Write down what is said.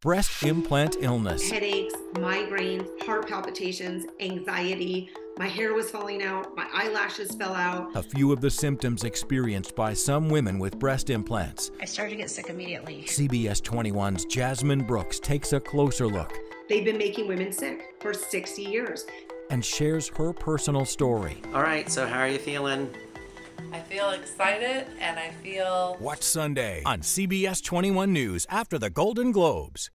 breast implant illness. Headaches, migraines, heart palpitations, anxiety. My hair was falling out, my eyelashes fell out. A few of the symptoms experienced by some women with breast implants. I started to get sick immediately. CBS 21's Jasmine Brooks takes a closer look. They've been making women sick for 60 years. And shares her personal story. All right, so how are you feeling? I feel excited and I feel. Watch Sunday on CBS 21 News after the Golden Globes.